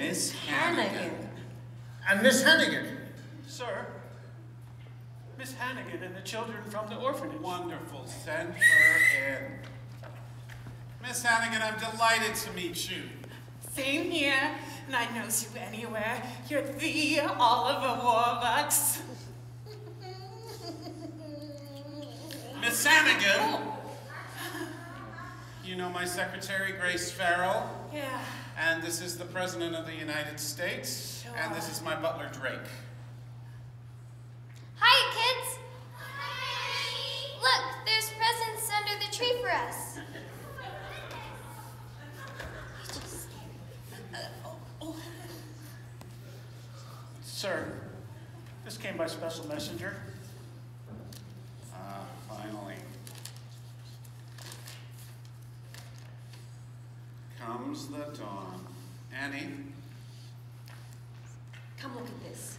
Miss Hannigan. And Miss Hannigan. Sir, Miss Hannigan and the children from the orphanage. Wonderful. Send her in. Miss Hannigan, I'm delighted to meet you. Same here, and I knows you anywhere. You're the Oliver Warbucks. Miss Hannigan. You know my secretary, Grace Farrell, Yeah. And this is the President of the United States, and this is my butler, Drake. Hi, kids! Hi! Look, there's presents under the tree for us. Sir, this came by special messenger. Ah, finally. Comes the dawn. Annie, Come look at this.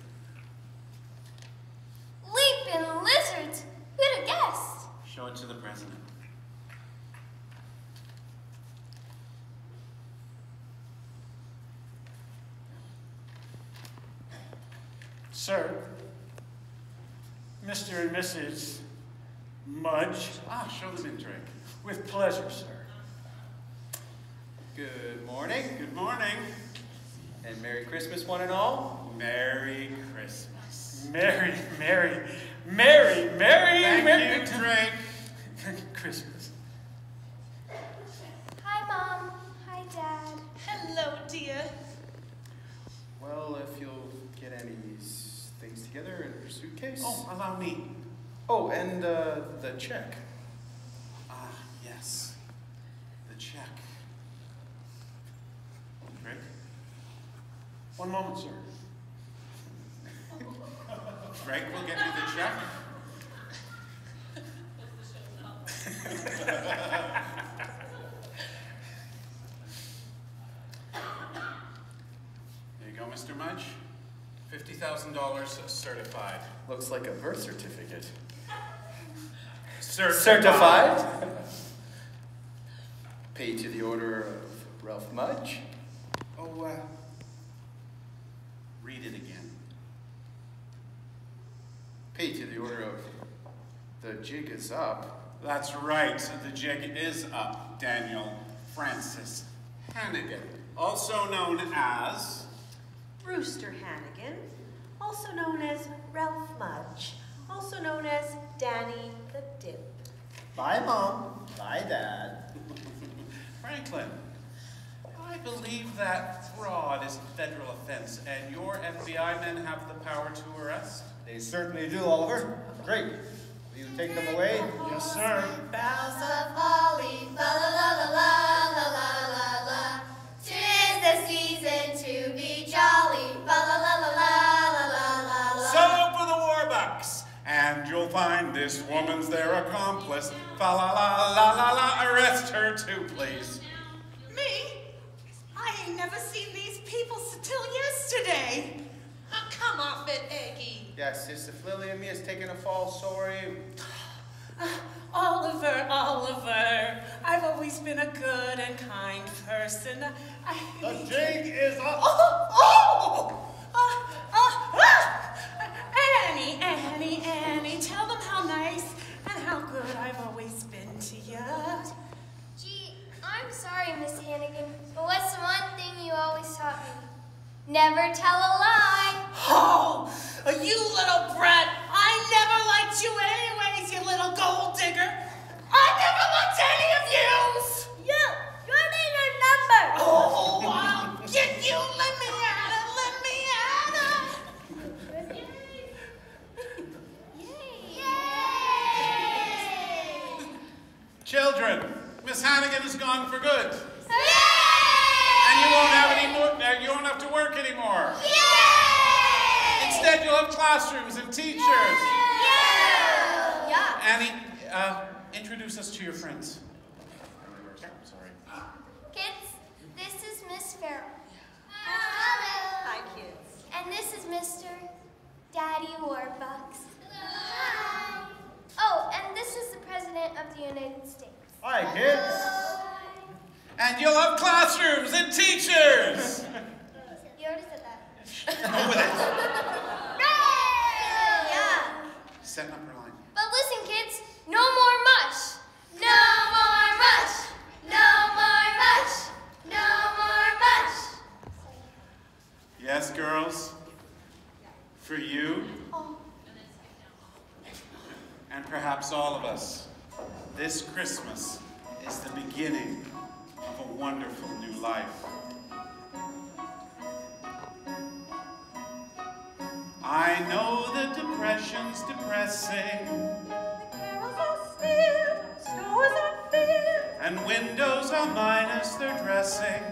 Leaping lizards! Who'd have guessed? show it to the President. Sir, Mr. and Mrs. Mudge, Ah, show them in, Drake. with pleasure, sir. Good morning, Good morning. and Merry Christmas, one and all. Merry Christmas. Merry, Merry, Merry, Merry, Thank Merry you, Drake. Christmas. Hi, Mom. Hi, Dad. Hello, dear. Well, if you'll get any things together in your suitcase. Oh, allow me. Oh, and uh, the check. Ah, yes. The check. Drake? One moment, sir. Drake will get you the check. there you go, Mr. Mudge. $50,000 certified. Looks like a birth certificate. Certified. Paid to the order of Ralph Mudge. Oh, uh, read it again. Paid to the order of The Jig is Up. That's right, so the jig is up, Daniel Francis Hannigan, also known as. Rooster Hannigan, also known as Ralph Mudge, also known as Danny the Dip. Bye, Mom. Bye, Dad. Franklin, I believe that fraud is a federal offense, and your FBI men have the power to arrest. They certainly do, Oliver. Great. Will you take them away? Yes, sir. Boughs of holly, fa la la la la la la la la. Tis the season to be jolly, fa la la la la la la la la. So for the Warbucks, and you'll find this woman's their accomplice. Fa la la la la la, arrest her too, please. Me? I ain't never seen these people till yesterday. Oh, come off it, Aggie. Yes, Sister Lily and me has taken a fall, sorry. Oliver, Oliver, I've always been a good and kind person. I The jig is up. Oh, oh! Children, Miss Hannigan is gone for good, Yay! and you won't have any more. uh, You won't have to work anymore. Yay! Instead, you'll have classrooms and teachers. Yeah! Yeah. Annie, uh, introduce us to your friends. Sorry. Kids, this is Miss Farrell. Hello. Hi, kids. And this is Mr. Daddy Warbucks. Hello. Hi. Oh, and this is the President of the United States. Hi, kids. And you'll have classrooms and teachers. you already said that. Oh, Over that. No! Yeah. Set number. her this Christmas is the beginning of a wonderful new life. I know that depression's depressing, The Carols are still, stores are filled. and windows are minus their dressing.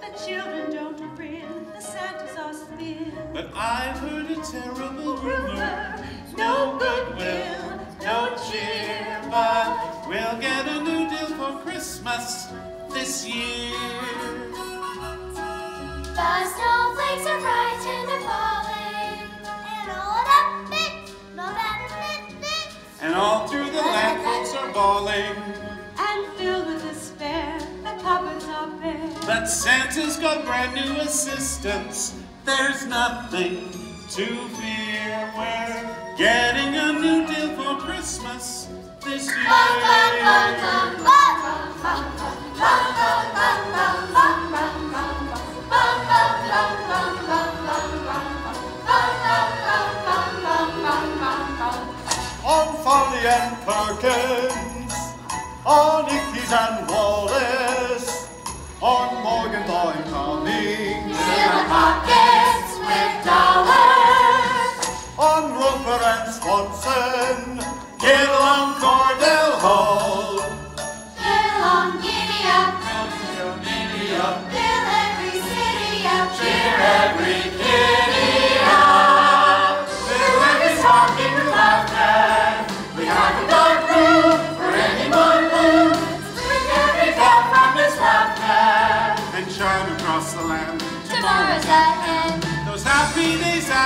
The children don't grin, the Santas are thin. But I've heard a terrible rumor, Rumor, no goodwill, no cheer, but we'll get a new deal for Christmas this year. The snowflakes are bright and they're falling. And all that bit, all that bit, bit. And all through the land folks are bawling, And filled with despair, the cupboards are bare. but Santa's got brand new assistants. There's nothing to fear. We're getting a new deal for Christmas this year. On Farley and Perkins, on Ickes and Wallace, on Morgan Lloyd Cummings, the Pockets with dollars, on Roper and Swanson.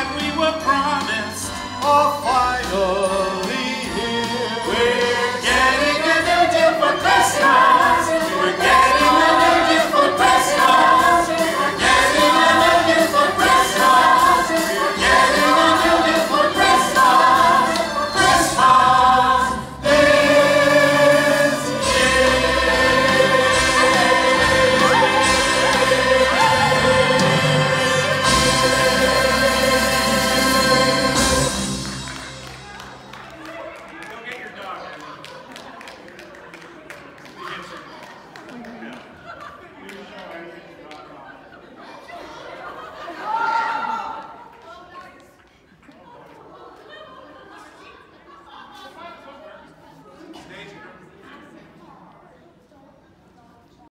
That we were promised. are finally here. We're getting a new deal for Christmas.